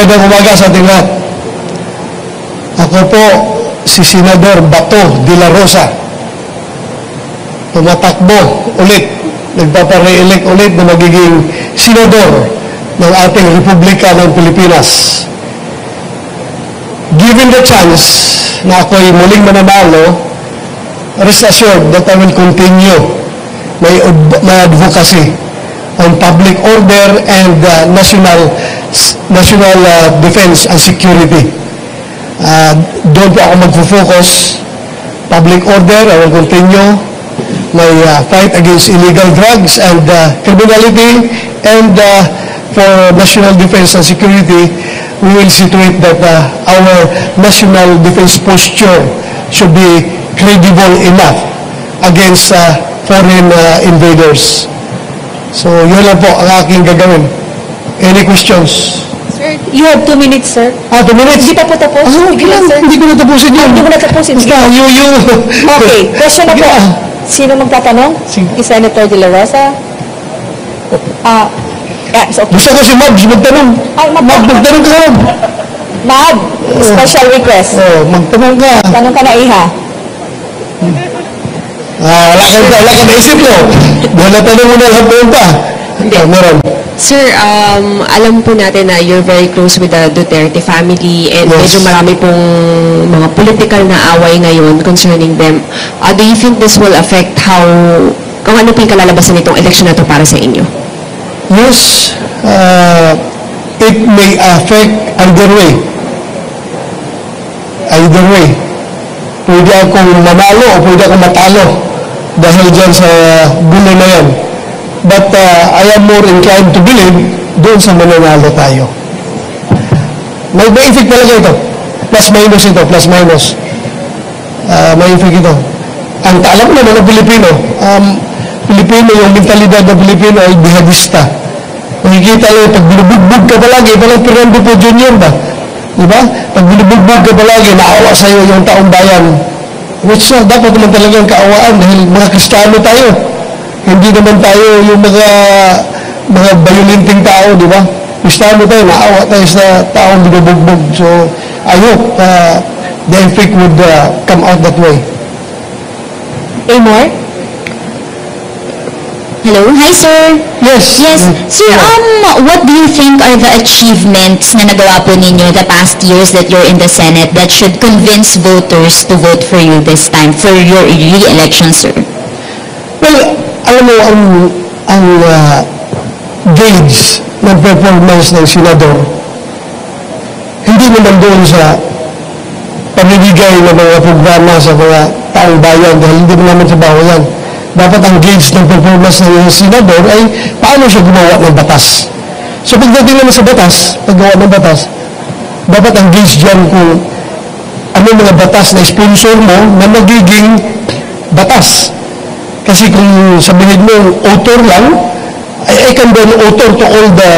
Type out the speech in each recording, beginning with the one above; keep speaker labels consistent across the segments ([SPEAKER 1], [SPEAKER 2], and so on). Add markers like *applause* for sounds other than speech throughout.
[SPEAKER 1] Magandang umaga sa ating lahat. Ako po si Senador Bato de la Rosa. Tumatakbo ulit, nagpapare-elect ulit na magiging senador ng ating Republika ng Pilipinas. Given the chance na ako'y muling mananalo, rest assured that I will continue my, my advocacy on public order and uh, national national uh, defense and security. Uh, doon po ako magfo-focus. Public order, I will continue my uh, fight against illegal drugs and uh, criminality and uh, for national defense and security, we will see to it that uh, our national defense posture should be credible enough against uh, foreign uh, invaders. So, yun lang po ang aking gagawin. Any questions?
[SPEAKER 2] Sir, you have two minutes, sir.
[SPEAKER 1] Ah, two minutes?
[SPEAKER 2] Hindi pa po tapos.
[SPEAKER 1] Ah, okay
[SPEAKER 2] lang.
[SPEAKER 1] Hindi ko natapusin yun.
[SPEAKER 2] Hindi mo natapusin.
[SPEAKER 1] Basta, you, you. *laughs*
[SPEAKER 2] Okay, question na po. Sino magtatanong?
[SPEAKER 1] Sige.
[SPEAKER 2] Si Senator De La Rosa? Ah, yeah, so,
[SPEAKER 1] Gusto ko si Mabs magtanong.
[SPEAKER 2] Ay, Mab-
[SPEAKER 1] Mab, magtanong ka, Mab.
[SPEAKER 2] Mab, special request.
[SPEAKER 1] Oh, magtanong ka.
[SPEAKER 2] Tanong ka na, Iha.
[SPEAKER 1] Ah, wala kang, wala kang naisip mo. Wala tanong mo na lahat doon pa. Ikaw, meron.
[SPEAKER 3] Sir, um, alam po natin na you're very close with the Duterte family and
[SPEAKER 1] Yes.
[SPEAKER 3] medyo marami pong mga political na away ngayon concerning them. Uh, do you think this will affect how, kung ano po yung kalalabasan nitong election na to para sa inyo?
[SPEAKER 1] Yes, uh, it may affect either way. Either way. Pwede akong manalo o pwede akong matalo dahil dyan sa gulo na yan. But uh, I am more inclined to believe doon sa mananalo tayo. May, effect talaga ito. Plus minus ito, plus minus. Uh, effect ito. Ang alam ko naman ng Pilipino, um, Pilipino, yung mentalidad ng Pilipino ay jihadista. Makikita lang, pag binubugbog ka palagi, parang Fernando po Jr. ba? Di ba? Pag binubugbog ka palagi, naawa sa'yo yung taong bayan. Which uh, dapat naman talagang kaawaan dahil mga Kristiyano tayo. Hindi naman tayo yung mga mga bayulinting tao, di ba? Kristiyano tayo, naawa tayo sa taong binubugbog. So, I hope uh, the effect would uh, come out that way.
[SPEAKER 2] Amor?
[SPEAKER 4] Hello. Hi, sir.
[SPEAKER 1] Yes.
[SPEAKER 4] Yes. Sir, um, what do you think are the achievements na nagawa po ninyo the past years that you're in the Senate that should convince voters to vote for you this time for your re-election, sir?
[SPEAKER 1] Mo, ang, ang uh, gauge ng performance ng senador, hindi naman doon sa pamimigay ng mga programa sa mga taong bayan dahil hindi mo naman trabaho yan. Dapat ang gauge ng performance ng senador ay paano siya gumawa ng batas. So pagdating naman sa batas, paggawa ng batas, dapat ang gauge dyan kung ano mga batas na sponsor mo na magiging batas. Kasi kung sabihin mo, author lang, I, I can be an author to all the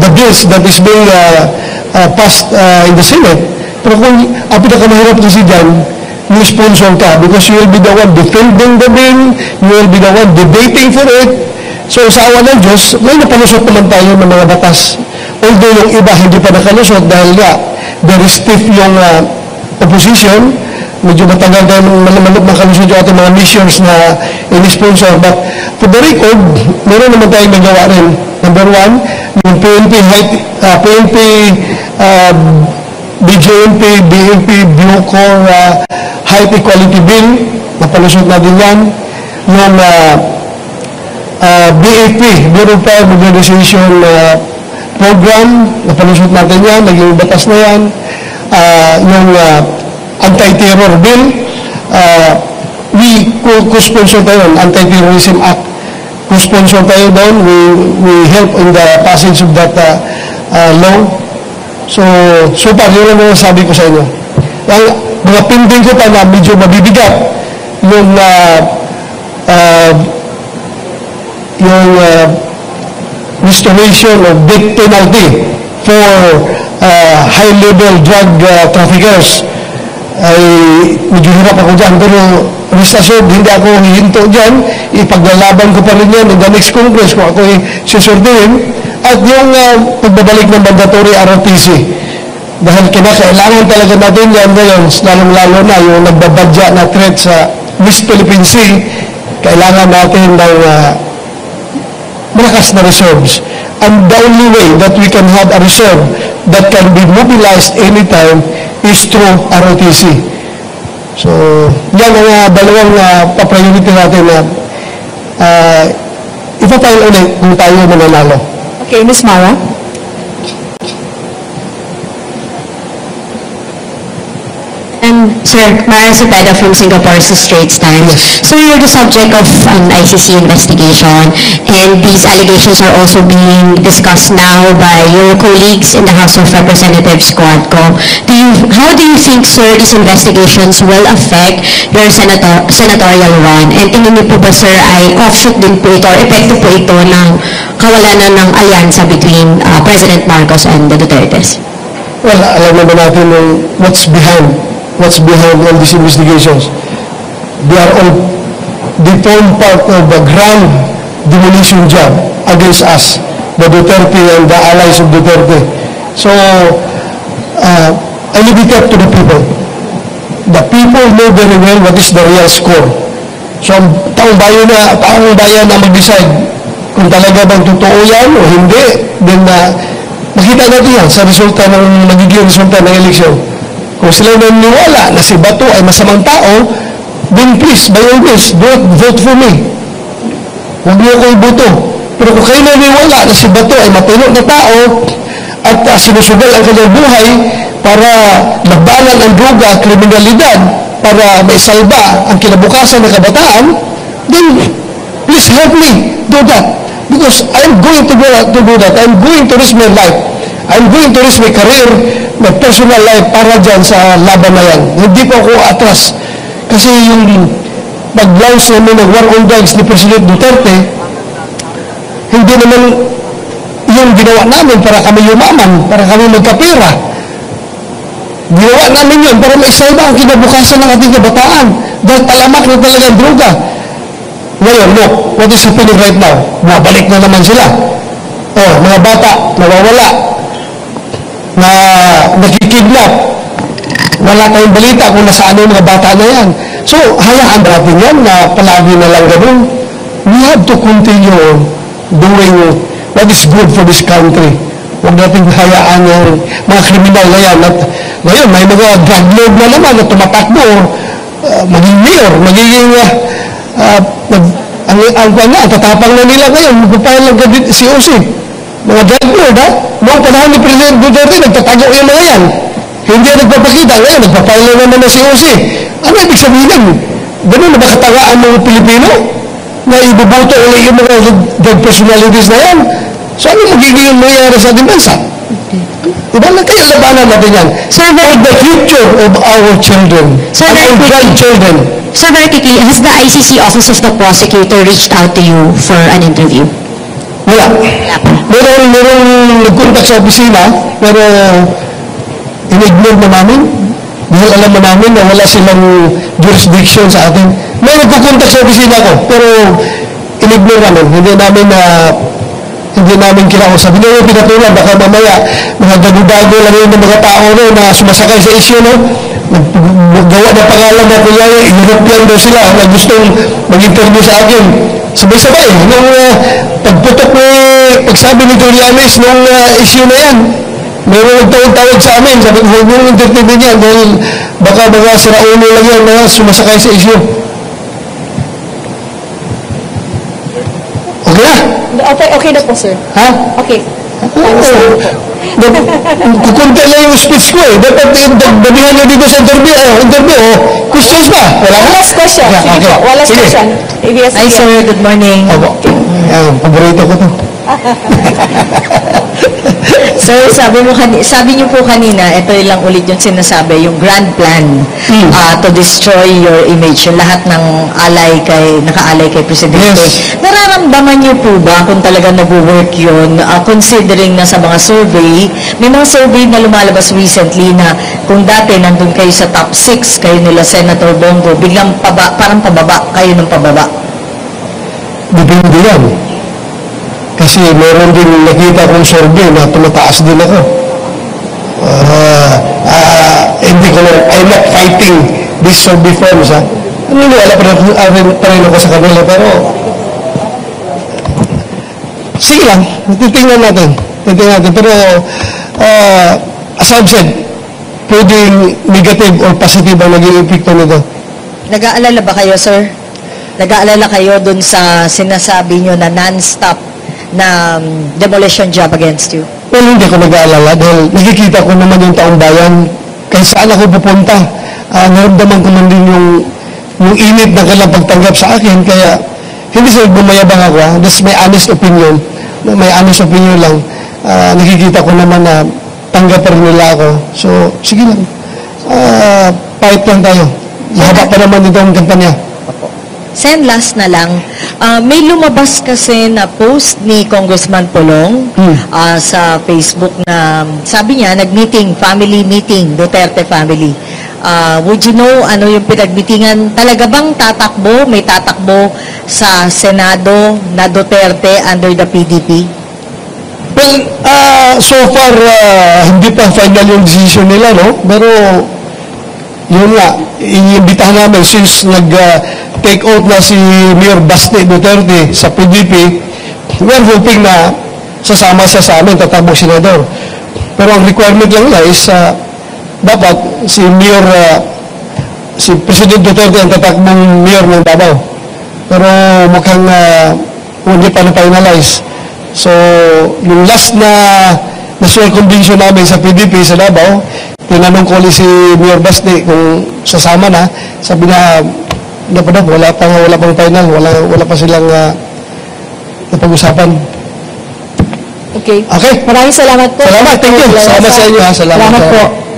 [SPEAKER 1] the bills that is being uh, uh, passed uh, in the Senate. Pero kung ang pinakamahirap kasi dyan, yung sponsor ka because you will be the one defending the bill, you will be the one debating for it. So sa awa ng Diyos, may napalusot naman tayo ng mga batas. Although yung iba hindi pa nakalusot dahil nga very stiff yung uh, opposition, medyo matagal tayo malamanap makalusot yung ating mga missions na in-sponsor. But for the record, meron naman tayong nagawa rin. Number one, yung PNP, height, uh, PNP, uh, BJMP, BNP, Bucor, uh, Height Equality Bill, napalusot natin yan. Yung uh, uh, BAP, Bureau of Fire Modernization uh, Program, napalusot natin yan, naging batas na yan. Uh, yung uh, Anti-Terror Bill, uh, we co-sponsor tayo, Anti-Terrorism Act. Co-sponsor tayo doon, we, we help in the passage of that uh, uh, law. So, so far, yun ang sabi ko sa inyo. Ang mga pending ko pa na medyo mabibigat, yung uh, uh, yung uh, restoration of death penalty for uh, high-level drug uh, traffickers ay medyo hirap ako dyan. Pero rest assured, hindi ako hihinto dyan. Ipaglalaban ko pa rin yan in the next Congress kung ako susurduin. At yung uh, pagbabalik ng mandatory ROTC, dahil kinakailangan talaga natin yan ngayon, lalong-lalo na yung nagbabadya na threat sa West Philippine Sea, kailangan natin ng uh, malakas na reserves. And the only way that we can have a reserve that can be mobilized anytime is through ROTC. So, yan ang uh, dalawang uh, pa-priority natin na uh, ipapile ulit kung tayo mananalo.
[SPEAKER 2] Okay, Ms. Mara?
[SPEAKER 3] And Sir, Mara Cepeda from Singapore's Straits Times. So you're the subject of an ICC investigation and these allegations are also being discussed now by your colleagues in the House of Representatives, Quadcom. Do you, how do you think, sir, these investigations will affect your senator, senatorial run? And tingin niyo po ba, sir, ay offshoot din po ito or epekto po ito ng kawalanan ng alyansa between uh, President Marcos and the Dutertes?
[SPEAKER 1] Well, alam naman natin what's behind, what's behind all these investigations. They are all, they form part of a grand demolition job against us, the Duterte and the allies of Duterte. So, uh, I leave it up to the people. The people know very well what is the real score. So, taong bayan na, taong bayan na mag-decide kung talaga bang totoo yan o hindi, then uh, makita natin yan sa resulta ng magiging resulta ng eleksyon. Kung sila naniniwala na si Bato ay masamang tao, then please, by all means, vote, vote for me. Huwag niyo ako iboto. Pero kung kayo naniniwala na si Bato ay matino na tao at uh, sinusugal ang kanyang buhay para labanan ang droga, kriminalidad, para maisalba ang kinabukasan ng kabataan, then please help me do that. Because I'm going to, go, to do that. I'm going to risk my life. I'm going to risk my career, my personal life para dyan sa laban na yan. Hindi po ako atras. Kasi yung pag-launch namin ng war on drugs ni President Duterte, hindi naman yung ginawa namin para kami yumaman, para kami magkapira. Ginawa namin yun para maisalba ang kinabukasan ng ating kabataan. Dahil talamak na talaga ang droga. Ngayon, look, what is happening right now? Mabalik na naman sila. Oh, mga bata, nawawala. Na nakikidnap. Wala tayong balita kung nasaan yung mga bata na yan. So, hayaan natin yan na palagi na lang ganun. We have to continue doing what is good for this country. Huwag natin hayaan yung mga kriminal na yan. At ngayon, may mga drug lord na naman na tumatakbo. Uh, maging mayor, magiging uh, uh, mag, ang, ang, ang, ang tatapang na nila ngayon, magpapahal ng gabi si OC. Mga drug lord, ha? Noong panahon ni President Duterte, nagtatago yung mga yan. Hindi yan nagpapakita. Ngayon, nagpapahal na naman na si. Ano ibig sabihin yan? Ganun na ba katagaan ng Pilipino? Na ibubuto ulit yung mga drug personalities na yan? So ano magiging mangyayari sa ating bansa? Diba na kaya labanan natin yan?
[SPEAKER 3] Sir,
[SPEAKER 1] For
[SPEAKER 3] very,
[SPEAKER 1] the future of our children,
[SPEAKER 3] Sir,
[SPEAKER 1] and our grandchildren.
[SPEAKER 3] Sir, very quickly, has the ICC Office of the Prosecutor reached out to you for an interview?
[SPEAKER 1] Wala. Meron, meron nag-contact sa opisina, pero in-ignore na namin. Dahil alam na namin na wala silang jurisdiction sa atin. May nagkukontak sa opisina ko, pero in-ignore namin. Hindi namin na hindi namin kinausap. Hindi namin pinatulan. Baka mamaya, mga gago-gago lang yun ng mga tao no, na sumasakay sa issue, no? Gawa ng pangalan na kuya, European daw sila na gustong mag-interview sa akin. Sabay-sabay, nung uh, pagputok ni, pagsabi ni Julianes nung uh, issue na yan, Meron nagtawag-tawag sa amin, sabi ko, huwag mo entertainin yan dahil baka mga siraulo lang yan na sumasakay sa issue. Okay na?
[SPEAKER 2] Okay, okay na po, sir.
[SPEAKER 1] Ha?
[SPEAKER 2] Okay.
[SPEAKER 1] Kukunti lang yung speech ko eh. Dapat dagdabihan nyo dito sa interview. Oh, interview. Oh. Questions ba? Wala na?
[SPEAKER 2] last question.
[SPEAKER 1] Yeah,
[SPEAKER 2] Sige
[SPEAKER 1] okay.
[SPEAKER 2] po, last
[SPEAKER 1] Sige.
[SPEAKER 2] question. ABS
[SPEAKER 3] Hi, sir. Good morning.
[SPEAKER 1] Opo. Ayan, paborito ko to. *laughs*
[SPEAKER 5] Sir, sabi mo kani- sabi niyo po kanina, ito lang ulit yung sinasabi, yung grand plan
[SPEAKER 1] Hmm.
[SPEAKER 5] ah, to destroy your image, yung lahat ng alay kay nakaalay kay Presidente.
[SPEAKER 1] Yes.
[SPEAKER 5] Nararamdaman niyo po ba kung talaga nag-work yun, ah, considering na sa mga survey, may mga survey na lumalabas recently na kung dati nandun kayo sa top 6, kayo nila Senator Bongo, biglang paba, parang pababa, kayo ng pababa.
[SPEAKER 1] Depende yan. Kasi meron din nakita kong survey na tumataas din ako. Ah, ah, hindi ko lang, I'm not fighting these survey firms, ha. Naniniwala pa ah, rin- pa rin ako sa kanila, pero sige lang, titingnan natin. Titingnan natin. Pero, ah, as I've said, pwedeng negative or positive ang naging epekto nito.
[SPEAKER 5] Nag-aalala ba kayo, sir? Nag-aalala kayo dun sa sinasabi nyo na non-stop na um, demolition job against you?
[SPEAKER 1] Well, hindi ko nag-aalala dahil nakikita ko naman yung taong bayan kahit saan ako pupunta. Uh, naramdaman ko man din yung, yung init ng kanilang pagtanggap sa akin. Kaya hindi sila bumayabang ako. Ha? That's my honest opinion. My honest opinion lang. Ah, nakikita ko naman na tanggap rin nila ako. So, sige lang. Ah, fight lang tayo. Mahaba pa naman itong kampanya.
[SPEAKER 5] Sen, last na lang. Ah, may lumabas kasi na post ni Congressman Pulong
[SPEAKER 1] Hmm.
[SPEAKER 5] ah, sa Facebook na sabi niya, nag-meeting, family meeting, Duterte family. Ah, would you know ano yung pinagmitingan? Talaga bang tatakbo, may tatakbo sa Senado na Duterte under the PDP?
[SPEAKER 1] Well, ah, so far, ah, hindi pa final yung decision nila, no? Pero, yun nga, iimbitahan namin since nag-take out na si Mayor Basti Duterte sa PDP, we're hoping na sasama siya sa amin, tatabong senador. Pero ang requirement lang nila is, ah, dapat si Mayor, ah, si President Duterte ang tatakbong Mayor ng Davao. Pero mukhang uh, hindi pa na-finalize. So, yung last na national convention namin sa PDP sa Davao, tinanong ko si Mayor Basti kung sasama na. Sabi na, dapat, wala pang, wala pang final, wala, wala pa silang uh, napag-usapan.
[SPEAKER 2] Okay.
[SPEAKER 1] Okay?
[SPEAKER 2] Maraming salamat po.
[SPEAKER 1] Salamat, thank you. Salamat sa inyo. Salamat,
[SPEAKER 2] Salamat
[SPEAKER 1] sa-
[SPEAKER 2] po.